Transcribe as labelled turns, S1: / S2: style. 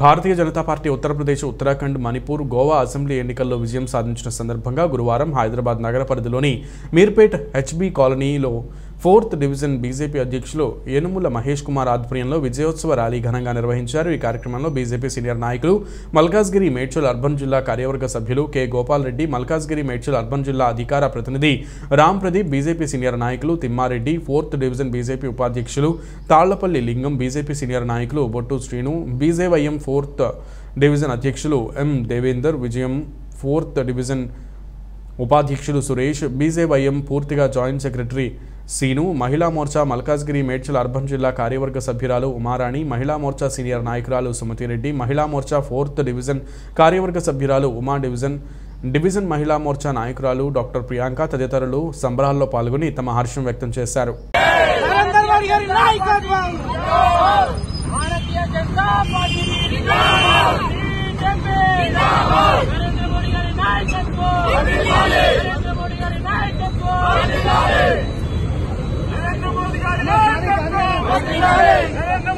S1: భారతీయ Janata Party Uttar Pradesh Uttarakhand Manipur Goa assembly ఎన్నికల్లో విజయం సాధించిన సందర్భంగా గురువారం హైదరాబాద్ నగర పరిధిలోని మీర్పేట్ హెచ్బి కాలనీలో ఫోర్త్ డివిజన్ బీజేపీ అధ్యక్షులు ఏనుముల మహేష్ కుమార్ ఆధ్వర్యంలో విజయోత్సవ ర్యాలీ ఘనంగా నిర్వహించారు. ఈ కార్యక్రమంలో బీజేపీ సీనియర్ నాయకులు మల్కాజ్గిరి మేడ్చల్ అర్బన్ జిల్లా కార్యవర్గ సభ్యులు కె. గోపాల్ రెడ్డి మల్కాజ్గిరి మేడ్చల్ అర్బన్ జిల్లా అధికార ప్రతినిధి రామ్ ప్రదీప్ బీజేపీ సీనియర్ నాయకులు తిమ్మారెడ్డి ఫోర్త్ డివిజన్ బీజేపీ ఉపాధ్యక్షులు తాళ్ళపల్లి లింగం బీజేపీ సీనియర్ నాయకులు బొట్టు శ్రీను బీజేవైఎం ఫోర్త్ డివిజన్ అధ్యక్షులు ఎం. దేవేందర్ విజయం ఫోర్త్ డివిజన్ ఉపాధ్యక్షులు సురేష్ బీజేవైఎం పూర్తిగా జాయింట్ సెక్రటరీ సీను మహిళా మోర్చా మల్కాజ్గిరి మేడ్చల్ అర్బన్ జిల్లా కార్యవర్గ సభ్యురాలు ఉమారాణి మహిళా మోర్చా సీనియర్ నాయకురాలు సుమతిరెడ్డి మహిళా మోర్చా ఫోర్త్ డివిజన్ కార్యవర్గ సభ్యురాలు ఉమా డివిజన్ డివిజన్ మహిళా మోర్చా నాయకురాలు డాక్టర్ ప్రియాంక తదితరులు సంబరాల్లో పాల్గొని తమ హర్షం వ్యక్తం చేశారు.
S2: Hey,